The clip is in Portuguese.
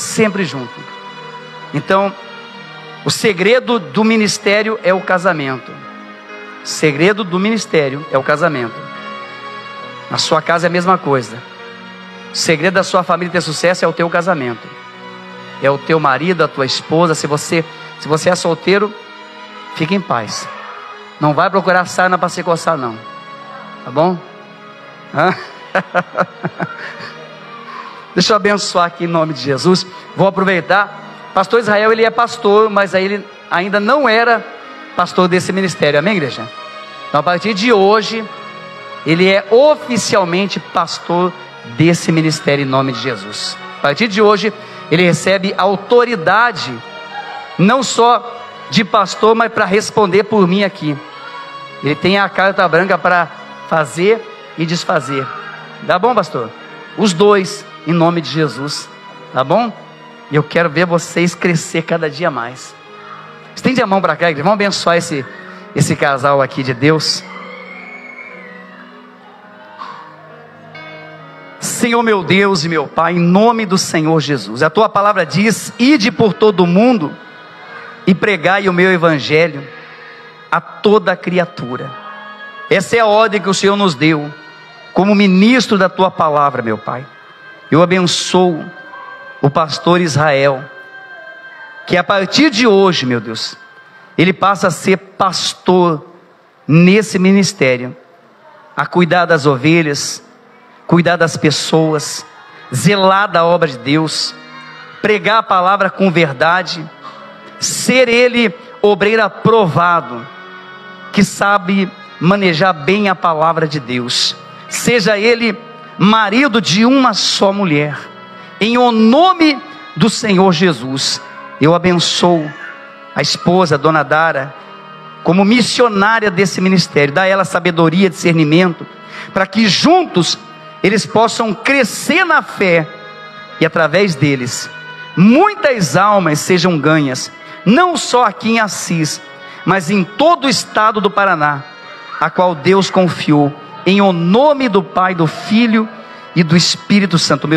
sempre junto. Então, o segredo do ministério é o casamento. O segredo do ministério é o casamento. Na sua casa é a mesma coisa. O segredo da sua família ter sucesso é o teu casamento. É o teu marido, a tua esposa. Se você, se você é solteiro, fique em paz. Não vai procurar sarna para se coçar, não. Tá bom? Hã? Deixa eu abençoar aqui em nome de Jesus. Vou aproveitar. Pastor Israel, ele é pastor, mas aí ele ainda não era pastor desse ministério. Amém, igreja? Então, a partir de hoje, ele é oficialmente pastor desse ministério em nome de Jesus. A partir de hoje, ele recebe autoridade, não só de pastor, mas para responder por mim aqui. Ele tem a carta branca para fazer e desfazer. Tá bom, pastor? Os dois, em nome de Jesus. Tá bom? E eu quero ver vocês crescer cada dia mais. Estende a mão para cá, igreja. Vamos abençoar esse, esse casal aqui de Deus. Senhor meu Deus e meu Pai, em nome do Senhor Jesus. A tua palavra diz: ide por todo o mundo e pregai o meu evangelho a toda criatura. Essa é a ordem que o Senhor nos deu, como ministro da tua palavra, meu Pai. Eu abençoo o pastor Israel, que a partir de hoje, meu Deus, ele passa a ser pastor nesse ministério, a cuidar das ovelhas, cuidar das pessoas, zelar da obra de Deus, pregar a palavra com verdade, ser ele obreiro aprovado, que sabe manejar bem a palavra de Deus, seja ele marido de uma só mulher, em o nome do Senhor Jesus, eu abençoo a esposa, a dona Dara, como missionária desse ministério, dá ela sabedoria, discernimento, para que juntos eles possam crescer na fé e através deles muitas almas sejam ganhas, não só aqui em Assis, mas em todo o estado do Paraná, a qual Deus confiou, em o nome do Pai, do Filho e do Espírito Santo.